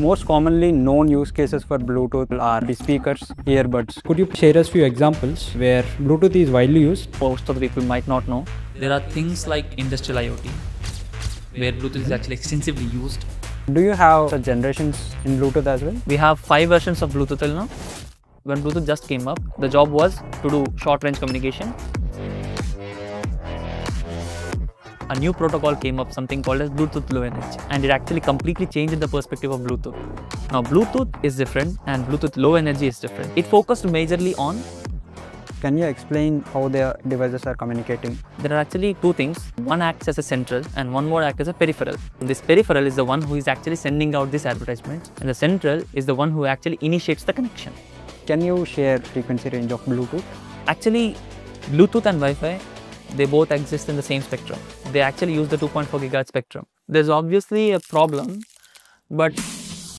Most commonly known use cases for Bluetooth are the speakers, earbuds. Could you share us few examples where Bluetooth is widely used? most of the people might not know. There are things like industrial IoT, where Bluetooth is mm-hmm. actually extensively used. Do you have such generations in Bluetooth as well? We have five versions of Bluetooth till now. When Bluetooth just came up, the job was to do short range communication. A new protocol came up, something called as Bluetooth Low Energy, and it actually completely changed the perspective of Bluetooth. Now, Bluetooth is different and Bluetooth Low Energy is different. It focused majorly on Can you explain how their devices are communicating? There are actually two things. One acts as a central and one more acts as a peripheral. This peripheral is the one who is actually sending out this advertisement and the central is the one who actually initiates the connection. Can you share frequency range of Bluetooth? Actually, Bluetooth and Wi-Fi, they both exist in the same spectrum. They actually use the 2.4 gigahertz spectrum. There's obviously a problem, but